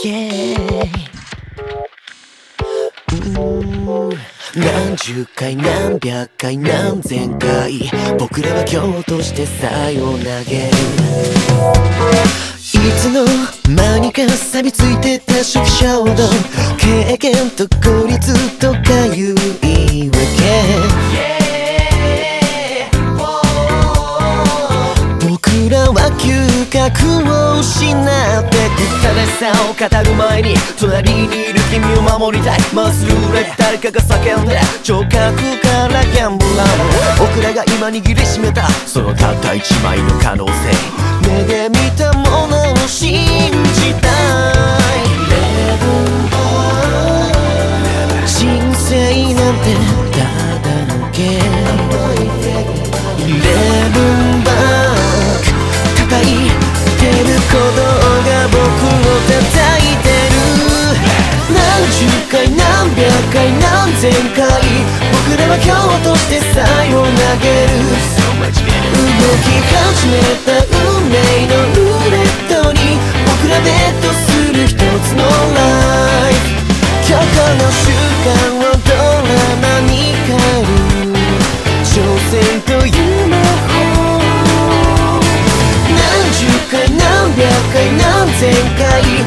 何十回何百回何千回僕らは今日としてさよ投げ。るいつの間にか錆びついてた初期衝動経験と孤立覚を失ってく正しさを語る前に隣にいる君を守りたいまっすぐで誰かが叫んで聴覚からギャンブラー僕らが今握りしめたそのたった一枚の可能性目で見たものを信じた回何百回何千回僕らは今日としてさよ投げる。動き始めた運命のルーレットに僕らベットする一つのライフ。今日この瞬間をドラマに変える挑戦という魔法何十回何百回何千回。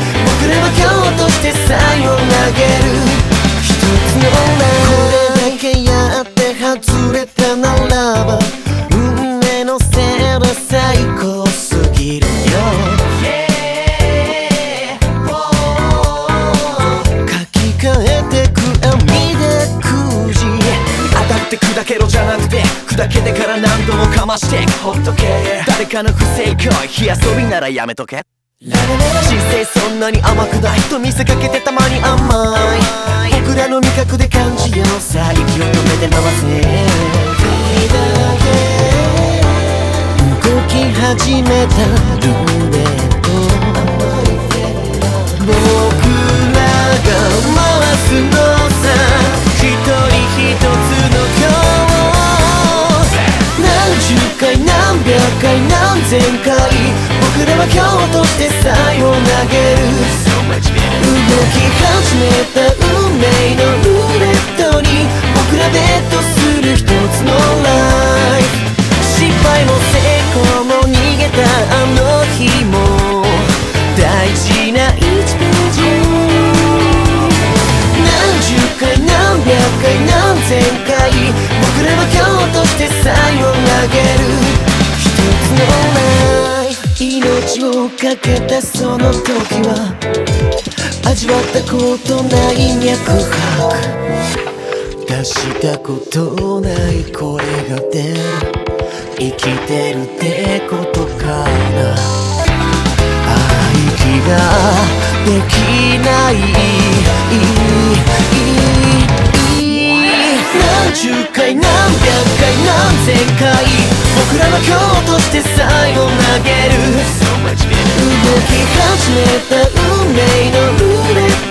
外れたならば運命のせいで最高すぎるよ。書き換えてく網でくじ。当たって砕けろじゃなくて砕けてから何度もかましてほっとけ。誰かの不正行為火遊びならやめとけ。人生そんなに甘くないと見せかけてたまに甘い。僕らの味覚で感じようさ息を止めて回せ。動き始めた。ルー何千回僕らは今日としてさよ投げる動き始めた運命のルーレットに僕らベットする一つのライフ失敗も成功も逃げたあの日も大事な1ページ何十回何百回何千回僕らは今日としてさよ投げる。をかけたその時は味わったことない脈拍。出したことない声が出る。生きてるってことかな。息ができない。何十回何百回何千回僕らは今日としてさよ投げる。き始めた運命のルーレット